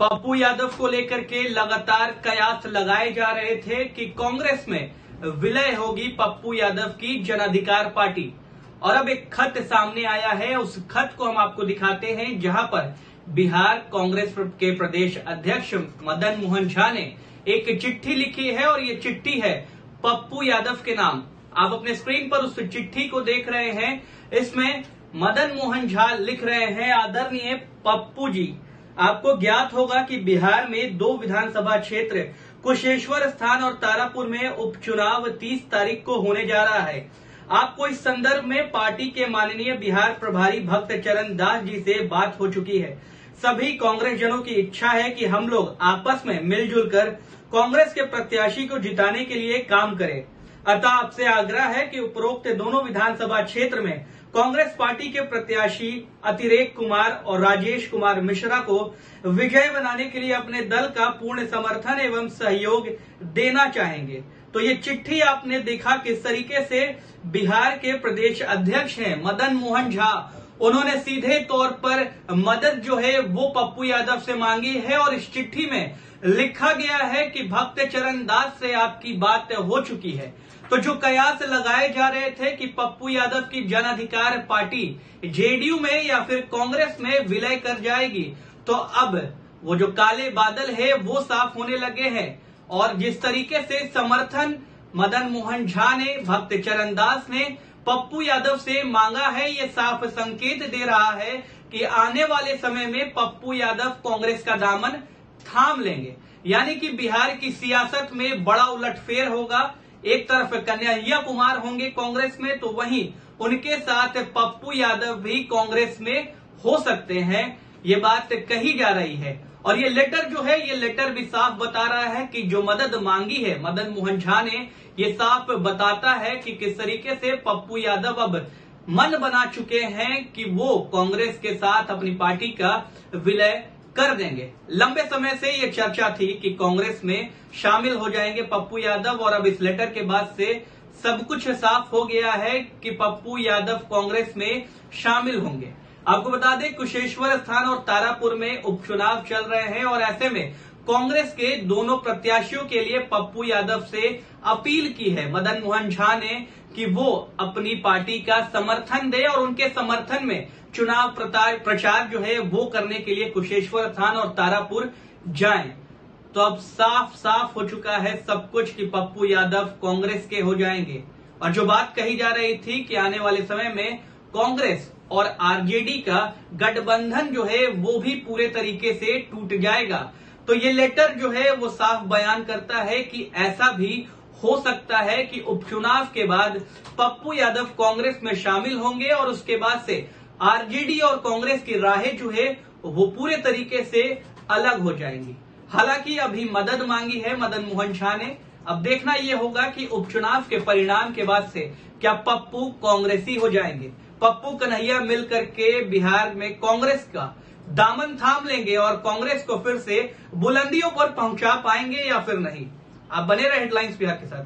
पप्पू यादव को लेकर के लगातार कयास लगाए जा रहे थे कि कांग्रेस में विलय होगी पप्पू यादव की जनाधिकार पार्टी। और अब एक खत सामने आया है, उस खत को हम आपको दिखाते हैं, जहाँ पर बिहार कांग्रेस के प्रदेश अध्यक्ष मदन मोहन झा ने एक चिट्ठी लिखी है, और ये चिट्ठी है पप्पू यादव के नाम। आप अपने स्क्रीन पर उस चिट्ठी को देख रहे हैं, इसमें मदन मोहन झा लिख रहे हैं, आदरणीय पप्पू जी। आपको ज्ञात होगा कि बिहार में दो विधानसभा क्षेत्र, कुशेश्वर स्थान और तारापुर में उपचुनाव 30 तारीख को होने जा रहा है। आपको इस संदर्भ में पार्टी के माननीय बिहार प्रभारी भक्त चरण दास जी से बात हो चुकी है। सभी कांग्रेस जनों की इच्छा है कि हम लोग आपस में मिलजुल कर कांग्रेस के प्रत्याशी को जिताने के लिए काम करें। अतः आपसे आग्रह है कि उपरोक्त दोनों विधानसभा क्षेत्र में कांग्रेस पार्टी के प्रत्याशी अतिरेक कुमार और राजेश कुमार मिश्रा को विजय बनाने के लिए अपने दल का पूर्ण समर्थन एवं सहयोग देना चाहेंगे। तो ये चिट्ठी आपने देखा किस तरीके से बिहार के प्रदेश अध्यक्ष हैं मदन मोहन झा उन्होंने सीधे तौर पर मदद जो है वो पप्पू यादव से मांगी है और इस चिट्ठी में लिखा गया है कि भक्त चरण दास से आपकी बात हो चुकी है। तो जो कयास लगाए जा रहे थे कि पप्पू यादव की जन अधिकार पार्टी जेडीयू में या फिर कांग्रेस में विलय कर जाएगी तो अब वो जो काले बादल है वो साफ़ होने लगे हैं। और जिस तरीके से समर्थन मदन मोहन झा ने, भक्त चरण दास ने पप्पू यादव से मांगा है ये साफ़ संकेत दे रहा है कि आने वाले समय में पप्पू यादव कांग्रेस का दामन थाम लेंगे। यानी कि बिहार की सियासत में बड़ा उलटफेर होगा। एक तरफ़ कन्हैया कुमार होंगे कांग्रेस में तो वहीं उनके साथ पप्पू यादव भी कांग्रेस में हो सकते हैं। ये बात कही जा रही है। और ये लेटर जो है, ये लेटर भी साफ़ बता रहा है कि जो मदद मांगी है, मदन मोहन झा ने, ये साफ़ बताता है कि किस तरीके से पप्पू यादव अब मन बना चुके हैं कि वो कांग्रेस के साथ अपनी पार्टी का विलय कर देंगे। लंबे समय से ये चर्चा थी कि कांग्रेस में शामिल हो जाएँगे पप्पू यादव और अब इस लेटर के बाद से सब कुछ साफ़ हो गया है कि पप्पू यादव कांग्रेस में शामिल होंगे। आपको बता दें, कुशेश्वर स्थान और तारापुर में उपचुनाव चल रहे हैं और ऐसे में कांग्रेस के दोनों प्रत्याशियों के लिए पप्पू यादव से अपील की है। मदन मोहन झा ने कि वो अपनी पार्टी का समर्थन दे और उनके समर्थन में चुनाव प्रचार जो है वो करने के लिए कुशेश्वर स्थान और तारापुर जाएँ। तो अब साफ़ साफ़ हो चुका है सब कुछ कि पप्पू यादव कांग्रेस के हो जाएँगे। और जो बात कही जा रही थी कि आने वाले समय में कांग्रेस और आरजेडी का गठबंधन जो है, वो भी पूरे तरीके से टूट जाएगा। तो ये लेटर जो है, वो साफ़ बयान करता है कि ऐसा भी हो सकता है कि उपचुनाव के बाद पप्पू यादव कांग्रेस में शामिल होंगे और उसके बाद से आरजेडी और कांग्रेस की राहें जो है, वो पूरे तरीके से अलग हो जाएँगी। हालाँकि अभी मदद मांगी है मदन मोहन झा ने। अब देखना यह होगा कि उपचुनाव के परिणाम के बाद से क्या पप्पू कांग्रेसी हो जाएँगे। पप्पू कन्हैया मिलकर के बिहार में कांग्रेस का दामन थाम लेंगे और कांग्रेस को फिर से बुलंदियों पर पहुँचा पाएँगे या फिर नहीं? आप बने रहे हेडलाइंस बिहार के साथ।